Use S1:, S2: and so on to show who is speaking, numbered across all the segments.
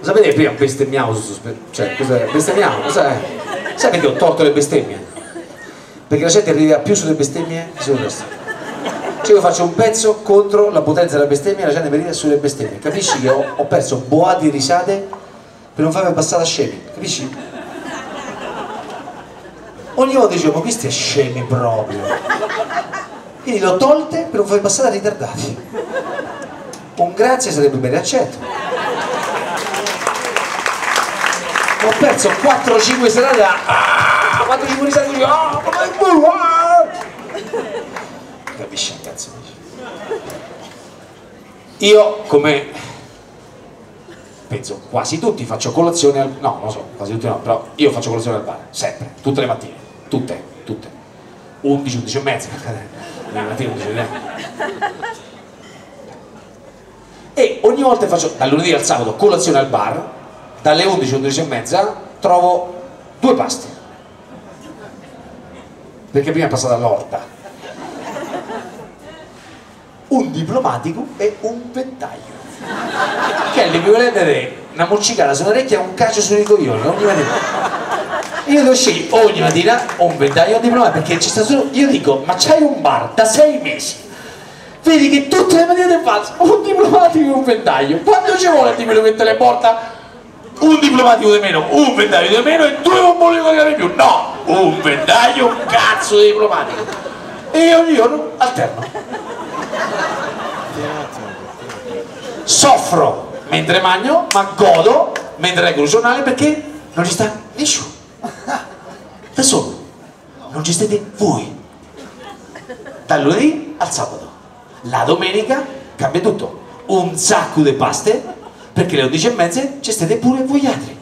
S1: Sapete prima bestemmiamo su cioè cos'è? Bestemmiamo, cos'è? Sai perché ho tolto le bestemmie? Perché la gente arriva più sulle bestemmie che sulle resto. Cioè io faccio un pezzo contro la potenza della bestemmia e la gente mi ride sulle bestemmie. Capisci che ho, ho perso boati risate per non farmi passare scemi, capisci? Ogni volta dicevo, ma questi è scemi proprio. Quindi le ho tolte per non farmi passare a ritardati. Un grazie sarebbe ben accetto. Ho perso 4-5 serate a ah, 4-5 risate così ah, ma è ah. capisci un cazzo io come penso quasi tutti faccio colazione al no non lo so quasi tutti no però io faccio colazione al bar sempre tutte le mattine tutte tutte. 11 11 e mezza. Le mattine 11 e ogni volta faccio dal lunedì al sabato colazione al bar dalle 11 alle 11 e mezza trovo due pasti. Perché prima è passata all'orta un diplomatico e un ventaglio. Che è l'equivalente di una moccicata sull'orecchia e un calcio sui coglioni ogni mattina io devo scegliere ogni mattina un ventaglio un diplomatico perché ci sta solo io dico ma c'hai un bar da sei mesi? Vedi che tutte le mattine false un diplomatico e un ventaglio. Quando ci vuole ti me lo mette le porta un diplomatico di meno, un ventaglio di meno e due bomboni di più. No, un ventaglio, un cazzo di diplomatico. E ogni giorno alterno. Soffro mentre magno, ma godo mentre leggo il giornale perché non ci sta nessuno. Da solo. Non ci state voi. Dal lunedì al sabato. La domenica cambia tutto. Un sacco di paste perché alle 11 e mezza ci state pure voi altri.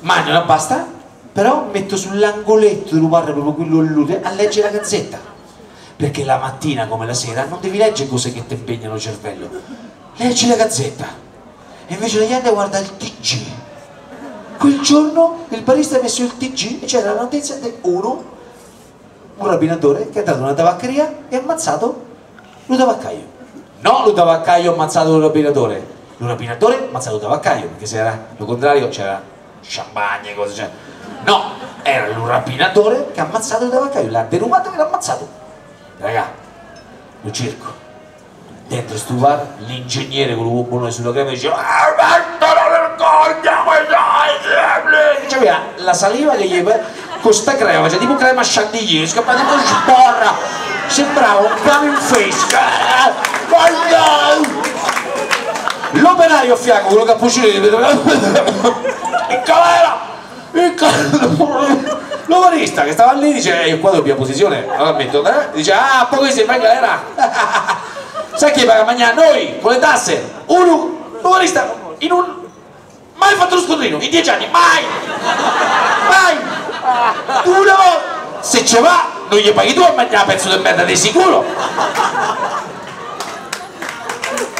S1: Mangio una basta. Però metto sull'angoletto del bar proprio quello lì a leggere la gazzetta. Perché la mattina come la sera non devi leggere cose che ti impegnano il cervello. Leggi la gazzetta. E invece la gente guarda il TG quel giorno il barista ha messo il TG e c'era la notizia di uno un rapinatore che è andato in una tabaccheria e ha ammazzato un tabaccaio no lo tabaccaio ammazzato un rapinatore. Un rapinatore ammazzato un tabaccaio perché se era lo contrario c'era champagne cose cioè. no era un rapinatore che ha ammazzato il tabaccaio l'ha derubato e l'ha ammazzato. Raga lo circo dentro sto bar l'ingegnere con buono sulla crema diceva c'aveva la saliva che gli con sta crema cioè tipo crema chantilly scappava tipo sborra sembrava un coming face l'operaio a fianco con il cappuccino di il calera l'operista che stava lì dice io qua doppia posizione allora metto, eh? dice ah poi fa in galera. Sai chi paga mangiare? noi con le tasse. Uno l'operista in un mai fatto lo scontrino in dieci anni mai mai. Una volta se ce va non gli paghi tu a mangiare pezzo di merda di sicuro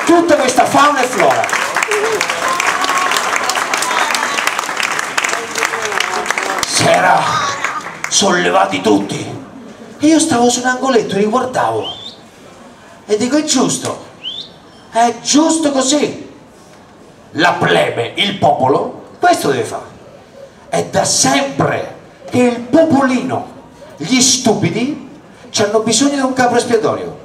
S1: tutta questa fauna e flora. Si era sollevati tutti e io stavo su un angoletto e li guardavo e dico è giusto, è giusto così. La plebe, il popolo, questo deve fare. È da sempre che il popolino, gli stupidi, hanno bisogno di un capo espiatorio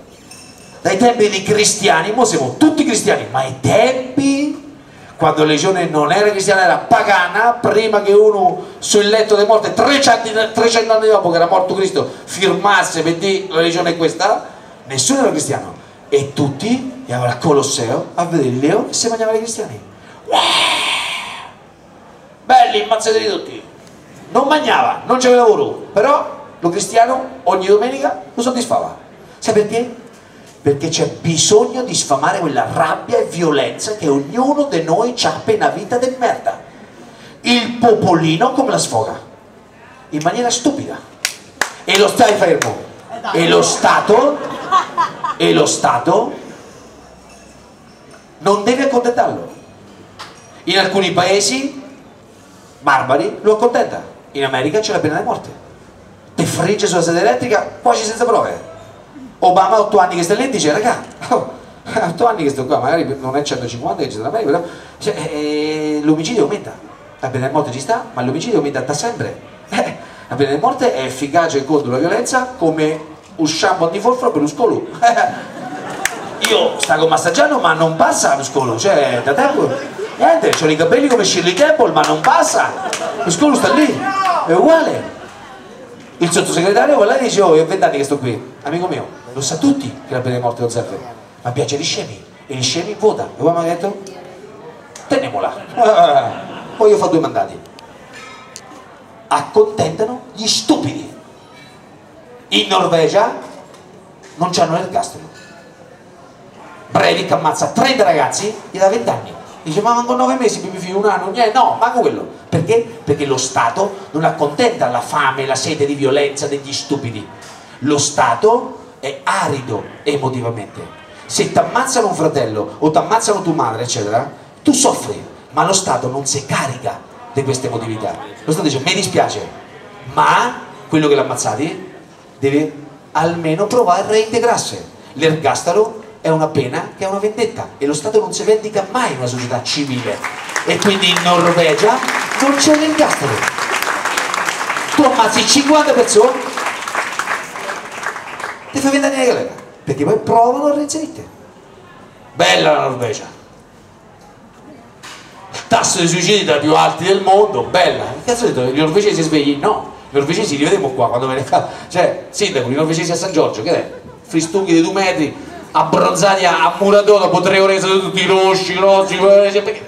S1: dai tempi dei cristiani, ora siamo tutti cristiani, ma ai tempi quando la legione non era cristiana, era pagana, prima che uno sul letto di morte, 300, 300 anni dopo che era morto Cristo, firmasse per dire la legione è questa, nessuno era cristiano. E tutti andavano al Colosseo a vedere il Leo e si mangiavano i cristiani. Wow! Belli, ammazzati tutti. Non mangiava, non c'aveva lavoro, però lo cristiano ogni domenica lo soddisfava. Sai perché? perché c'è bisogno di sfamare quella rabbia e violenza che ognuno di noi ha appena vita di merda. Il popolino come la sfoga? In maniera stupida. E lo stai fermo. E lo Stato, e lo Stato non deve accontentarlo. In alcuni paesi barbari lo accontenta. In America c'è la pena di morte. Te frigge sulla sede elettrica quasi senza prove Obama a otto anni che sta lì dice raga oh, a 8 anni che sto qua, magari non è 150 che ci sarà meglio, però cioè, eh, l'omicidio aumenta, la pena di morte ci sta, ma l'omicidio aumenta da sempre. Eh, la pena di morte è efficace contro la violenza come un shampoo di forfora per lo scolo. Io stavo massaggiando ma non passa lo scolo, cioè da tempo niente, ho i capelli come Shirley Temple ma non passa, lo scolo sta lì, è uguale. Il sottosegretario va là e dice, oh, io ho vent'anni che sto qui, amico mio, lo sa tutti che la pena di morte non serve, ma piace agli scemi, e gli scemi vota, e poi mi ha detto, tenemola, poi io fa due mandati. Accontentano gli stupidi. In Norvegia non c'hanno l'ergastolo. Breivik ammazza 30 ragazzi, gli dà 20 anni. Dice, ma manco 9 mesi un anno, niente, no, manco quello. Perché? Perché lo Stato non accontenta la fame, la sete di violenza degli stupidi. Lo Stato è arido emotivamente. Se ti ammazzano un fratello o ti ammazzano tua madre, eccetera, tu soffri, ma lo Stato non si carica di queste emotività. Lo Stato dice, mi dispiace, ma quello che l'ha ammazzati deve almeno provare a reintegrarsi. L'ergastolo è una pena che è una vendetta e lo Stato non si vendica mai in una società civile. E quindi in Norvegia non c'è l'ergastolo. Tu ammazzi 50 persone ti fai vendere in galera perché poi provano a reinserirti bella la Norvegia. Il tasso di suicidi tra i più alti del mondo bella. Che cazzo ho detto i norvegesi svegli? No. I norvegesi li vedremo qua quando me ne fa. Cioè sindaco i norvegesi a San Giorgio che è? fristunghi di due metri abbronzati a, murato dopo tre ore sono tutti rossi, rossi,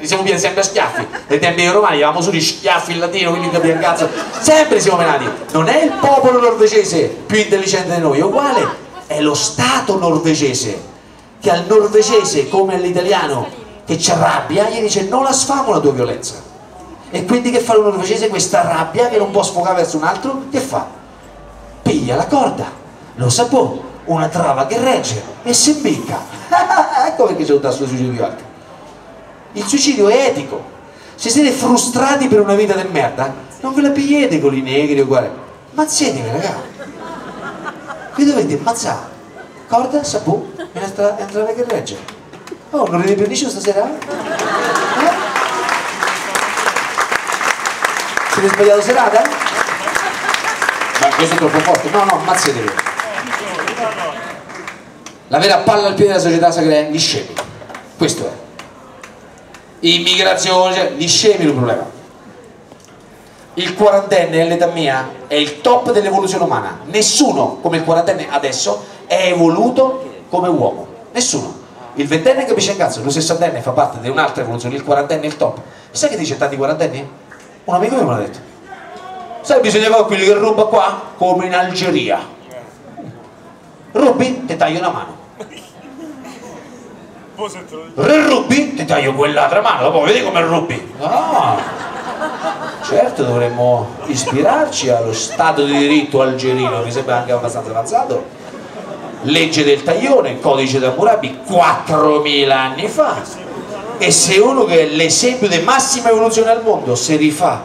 S1: siamo pieni sempre a schiaffi. Nei tempi dei romani avevamo solo schiaffi in latino quindi capiamo il cazzo. Sempre siamo menati non è il popolo norvegese più intelligente di noi è uguale. È lo stato norvegese che al norvegese come all'italiano che c'è rabbia gli dice non la sfamo la tua violenza. E quindi che fa il norvegese? Questa rabbia che non può sfogare verso un altro che fa? piglia la corda. Lo sapò una trava che regge e si imbicca. ecco perché c'è un tasso di suicidio più alto. Il suicidio è etico. Se siete frustrati per una vita di merda, non ve la pigliate con i negri o guarda. Mazzetevi, raga. Vi dovete ammazzare. Corda, sapù, e una trava che regge. Oh, non ridi più stasera? Eh? Siete sbagliato serata? Ma questo è troppo forte. No, no, ammazzatevi la vera palla al piede della società sacra è gli scemi. Questo è. Immigrazione, cioè, gli scemi è il problema. Il quarantenne nell'età mia è il top dell'evoluzione umana. Nessuno come il quarantenne adesso è evoluto come uomo. Nessuno. Il ventenne capisce il cazzo, lo sessantenne fa parte di un'altra evoluzione, il quarantenne è il top. Sai che dice tanti quarantenni? un amico mio me l'ha detto. Sai bisogna fare quelli che ruba qua come in Algeria. Rubi ti taglio una mano Rubi ti taglio quell'altra mano dopo vedi come rubi ah, certo dovremmo ispirarci allo stato di diritto algerino mi sembra anche abbastanza avanzato. Legge del taglione codice d'Hammurabi 4.000 anni fa. E se uno che è l'esempio di massima evoluzione al mondo si rifà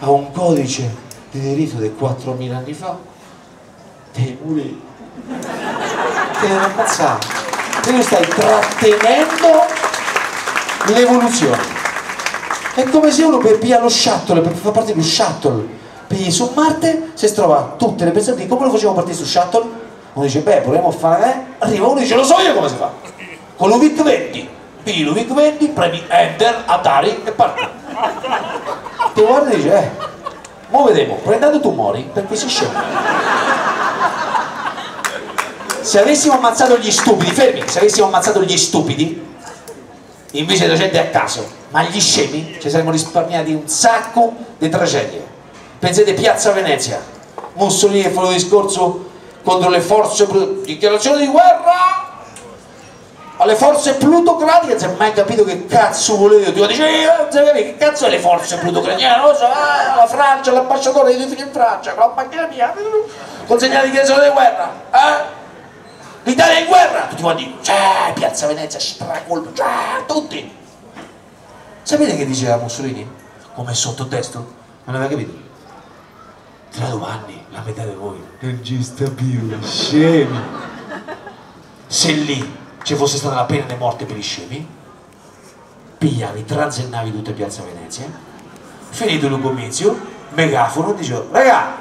S1: a un codice di diritto di 4.000 anni fa te muri te ne ammazzare tu stai trattenendo l'evoluzione. È come se uno per pigliare lo shuttle per far partire lo shuttle su Marte si trova tutte le persone come lo facciamo partire su shuttle? Uno dice beh proviamo a fare eh? arriva uno e dice lo so io come si fa. Con l'UVIC 20 pigli l'UVIC 20 premi enter Atari e parti ti guarda e dice eh mo vedremo. Prendendo tu mori perché si scende se avessimo ammazzato gli stupidi, fermi, se avessimo ammazzato gli stupidi, invece della gente a caso, ma gli scemi, ci saremmo risparmiati un sacco di tragedie. Pensate Piazza Venezia, Mussolini che fa un discorso contro le forze, dichiarazione di guerra alle forze plutocratiche, non si è mai capito che cazzo volete, tu dici, eh, che cazzo è le forze plutocratiche, non lo so, eh, la Francia, l'ambasciatore di in Francia, con la macchina mia, consegnare dichiarazione di guerra, eh? l'Italia è in guerra! Tutti quanti c'è Piazza Venezia stracolpo c'è tutti! Sapete che diceva Mussolini? Come sottotesto? Non aveva capito? Tra due anni la metà di voi non ci sta più scemi. Se lì ci fosse stata la pena di morte per i scemi, pigliavi, transennavi tutta Piazza Venezia, finito il comizio, megafono, dicevo, raga,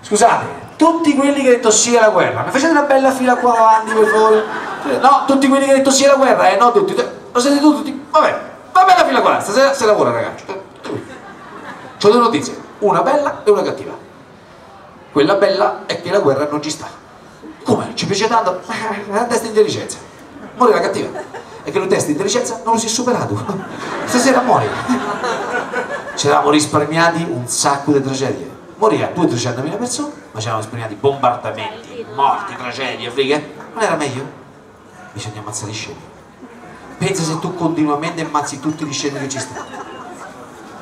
S1: scusate, tutti quelli che hanno detto sì alla guerra, mi facete una bella fila qua avanti per favore? No, tutti quelli che hanno detto sì alla guerra, eh, no, tutti, lo siete tutti, vabbè, va bella fila qua, stasera si lavora ragazzi. C'ho due notizie, una bella e una cattiva. Quella bella è che la guerra non ci sta. Come? Ci piace tanto? È una testa di intelligenza. Muore la cattiva. È che lo test di intelligenza non lo si è superato. Stasera muori. Ci eravamo risparmiati un sacco di tragedie. Moriva 200-300 mila persone, ma ci eravamo risparmiati bombardamenti, morti, tragedie, frighe. Non era meglio? Bisogna ammazzare i scemi. Pensa se tu continuamente ammazzi tutti gli scemi che ci stanno.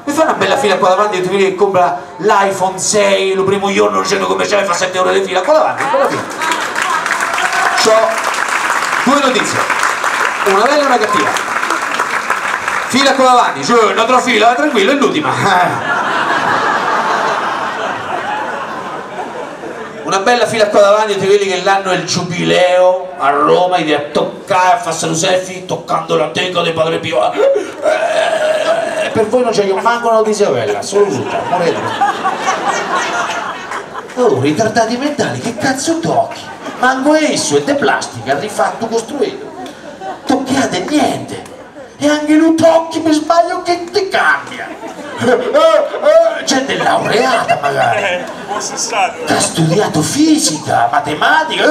S1: Mi fa una bella fila qua davanti e tu vedi che compra l'iPhone 6 lo primo giorno il centro commerciale fa 7 ore di fila. Qua davanti qua fila ho due notizie. Una bella e una cattiva. Fila qua davanti. Cioè un'altra fila tranquillo è l'ultima una bella fila qua davanti ti vedi che l'anno è il giubileo a Roma e a toccare a farsi un toccando la teca del padre Pio per voi non c'è manco una notizia bella, solo tutta. Oh, ritardati mentali, che cazzo tocchi? Manco esso, è di plastica, rifatto, costruito. Toccate niente. E anche lui tocchi per sbaglio che ti cambia. C'è del laureata magari. Che ha studiato fisica, matematica.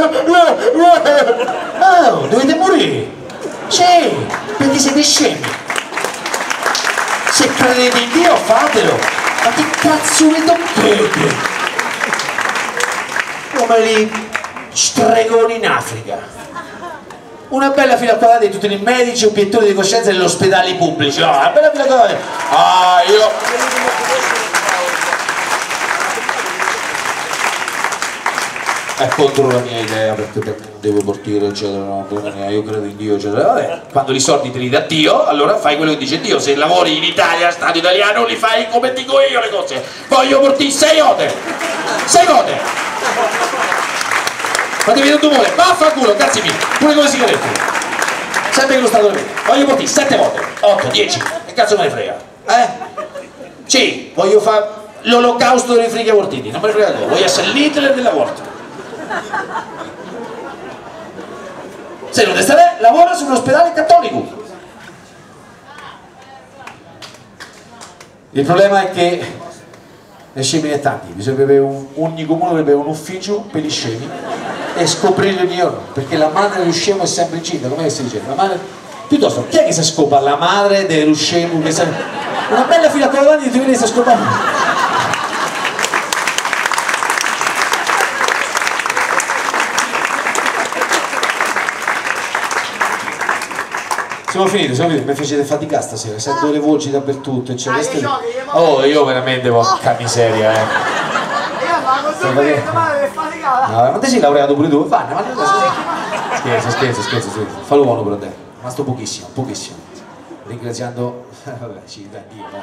S1: Oh, dovete morire. Sì, perché siete scemi se credete in Dio fatelo ma che cazzo ne toccate come lì stregoni in Africa una bella fila qua di tutti i medici obiettori di coscienza negli ospedali pubblici. Oh, una bella fila qua ah io è contro la mia idea perché devo partire eccetera no, io credo in Dio eccetera. Vabbè quando i soldi te li dà Dio allora fai quello che dice Dio. Se lavori in Italia Stato italiano li fai come dico io le cose. Voglio portare sei ode sei ode fatevi un tumore vaffanculo cazzi miei pure come sigarette. Sempre che lo Stato deve voglio portare sette volte. 8, 10 che cazzo me ne frega? Eh? sì voglio fare l'olocausto delle frighe abortiti non me ne frega nulla. Voglio essere l'Hitler della volta se non resta lavora su un ospedale cattolico. Il problema è che le scemi è tanti. Bisognerebbe un, ogni comune avrebbe un ufficio per gli scemi e scoprirli ogni giorno perché la madre dello scemo è sempre incinta come si dice? La madre... piuttosto chi è che si scopa la madre dello scemo che sa... una bella fila con davanti ti vedi si scopa siamo finiti, siamo finiti, mi facete faticare stasera, sento le voci dappertutto, eccetera. Ah, oh, io veramente, porca miseria, eh. No, ma te sei laureato pure tu? Fanno, ma scherzo, scherzo, scherzo, scherzo. Fallo buono per te. Ma sto pochissimo, pochissimo. Ringraziando, vabbè, ci dà Dio, no?